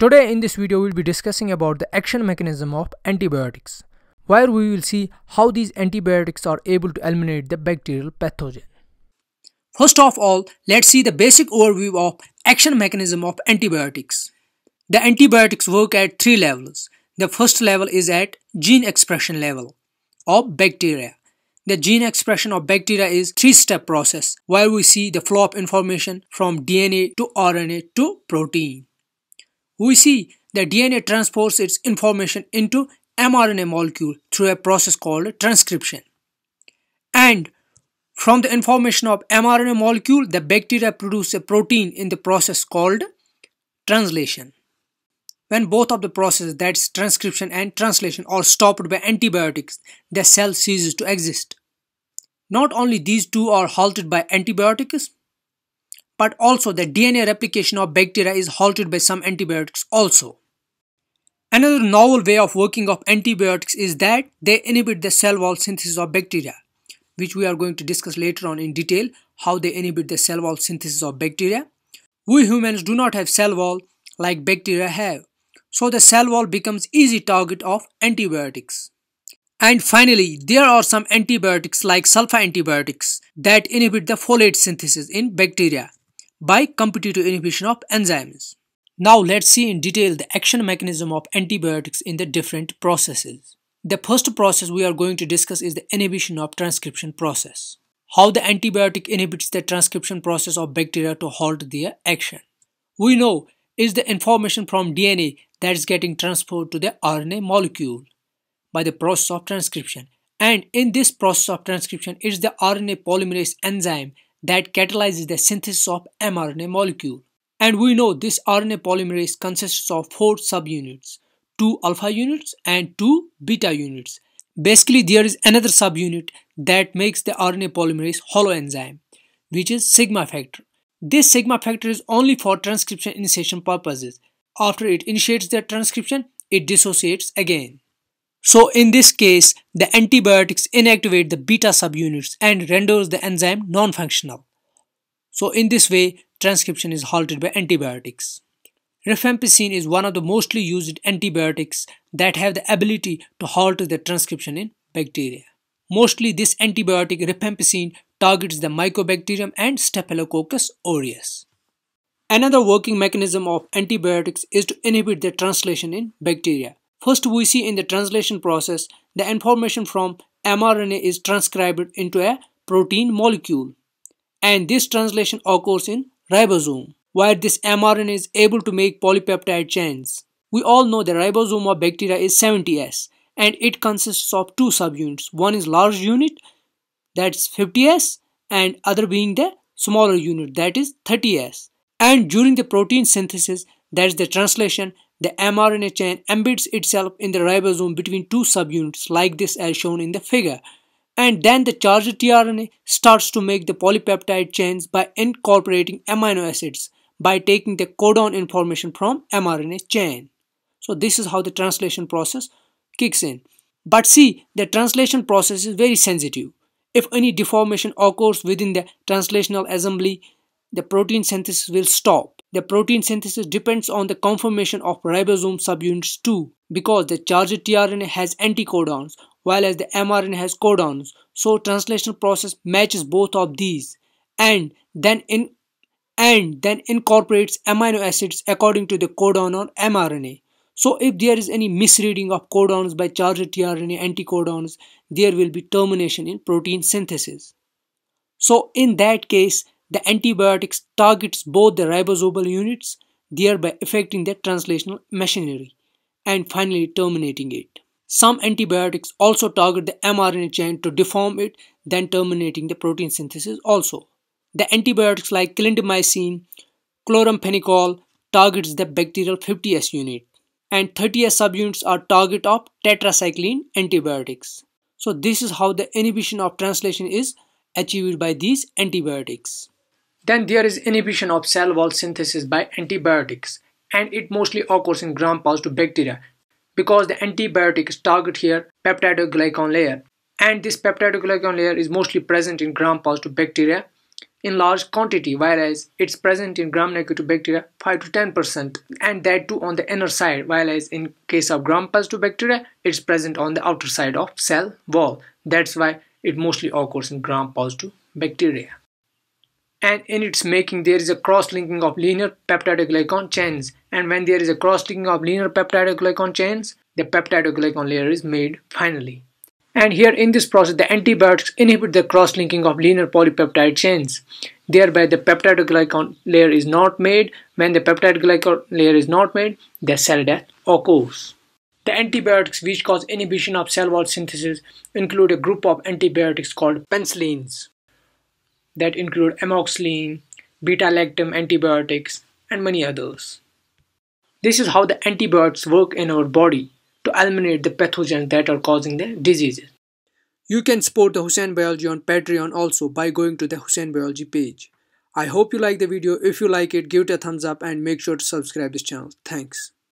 Today in this video we'll be discussing about the action mechanism of antibiotics, where we will see how these antibiotics are able to eliminate the bacterial pathogen. First of all, let's see the basic overview of action mechanism of antibiotics. The antibiotics work at three levels. The first level is at gene expression level of bacteria. The gene expression of bacteria is three-step process where we see the flow of information from DNA to RNA to protein. We see the DNA transports its information into mRNA molecule through a process called transcription. And from the information of mRNA molecule, the bacteria produce a protein in the process called translation. When both of the processes, that's transcription and translation, are stopped by antibiotics, the cell ceases to exist. Not only these two are halted by antibiotics, but also the DNA replication of bacteria is halted by some antibiotics also. Another novel way of working of antibiotics is that they inhibit the cell wall synthesis of bacteria which we are going to discuss later on in detail how they inhibit the cell wall synthesis of bacteria. We humans do not have cell wall like bacteria have. So the cell wall becomes easy target of antibiotics. And finally, there are some antibiotics like sulfa antibiotics that inhibit the folate synthesis in bacteria by competitive inhibition of enzymes. Now let's see in detail the action mechanism of antibiotics in the different processes. The first process we are going to discuss is the inhibition of transcription process. How the antibiotic inhibits the transcription process of bacteria to halt their action. We know is the information from DNA that is getting transferred to the RNA molecule by the process of transcription. And in this process of transcription, it is the RNA polymerase enzyme that catalyzes the synthesis of mRNA molecule. And we know this RNA polymerase consists of four subunits 2 alpha units and 2 beta units. Basically, there is another subunit that makes the RNA polymerase holoenzyme, which is sigma factor. This sigma factor is only for transcription initiation purposes. After it initiates the transcription, it dissociates again. So in this case, the antibiotics inactivate the beta subunits and renders the enzyme non-functional. So in this way, transcription is halted by antibiotics. Rifampicin is one of the mostly used antibiotics that have the ability to halt the transcription in bacteria. Mostly this antibiotic rifampicin targets the Mycobacterium and Staphylococcus aureus. Another working mechanism of antibiotics is to inhibit the translation in bacteria. First we see in the translation process the information from mRNA is transcribed into a protein molecule and this translation occurs in ribosome where this mRNA is able to make polypeptide chains. We all know the ribosome of bacteria is 70S and it consists of two subunits. One is large unit that's 50S and other being the smaller unit that is 30S. And during the protein synthesis that's the translation the mRNA chain embeds itself in the ribosome between two subunits like this as shown in the figure and then the charged tRNA starts to make the polypeptide chains by incorporating amino acids by taking the codon information from mRNA chain. So this is how the translation process kicks in. But see, the translation process is very sensitive. If any deformation occurs within the translational assembly, the protein synthesis will stop. The protein synthesis depends on the conformation of ribosome subunits too, because the charged tRNA has anticodons, while as the mRNA has codons. So translation process matches both of these and then in and then incorporates amino acids according to the codon on mRNA. So if there is any misreading of codons by charged tRNA anticodons, there will be termination in protein synthesis. So in that case, the antibiotics targets both the ribosomal units, thereby affecting the translational machinery and finally terminating it. Some antibiotics also target the mRNA chain to deform it, then terminating the protein synthesis also. The antibiotics like clindamycin, chloramphenicol targets the bacterial 50S unit and 30S subunits are target of tetracycline antibiotics. So this is how the inhibition of translation is achieved by these antibiotics. Then there is inhibition of cell wall synthesis by antibiotics and it mostly occurs in gram positive bacteria because the antibiotics target here peptidoglycan layer and this peptidoglycan layer is mostly present in gram positive bacteria in large quantity whereas it's present in gram-negative bacteria 5 to 10% and that too on the inner side whereas in case of gram-positive bacteria it's present on the outer side of cell wall. That's why it mostly occurs in gram-positive bacteria and in its making there is a cross-linking of linear peptidoglycan chains and when there is a cross-linking of linear peptidoglycan chains the peptidoglycan layer is made finally and here in this process, the antibiotics inhibit the cross-linking of linear polypeptide chains. Thereby, the peptidoglycan layer is not made. When the peptidoglycan layer is not made, the cell death occurs. The antibiotics which cause inhibition of cell wall synthesis include a group of antibiotics called penicillins that include amoxicillin, beta-lactam antibiotics, and many others. This is how the antibiotics work in our body to eliminate the pathogens that are causing the diseases. You can support the Hussain Biology on Patreon also by going to the Hussain Biology page. I hope you like the video. If you like it, give it a thumbs up and make sure to subscribe this channel. Thanks.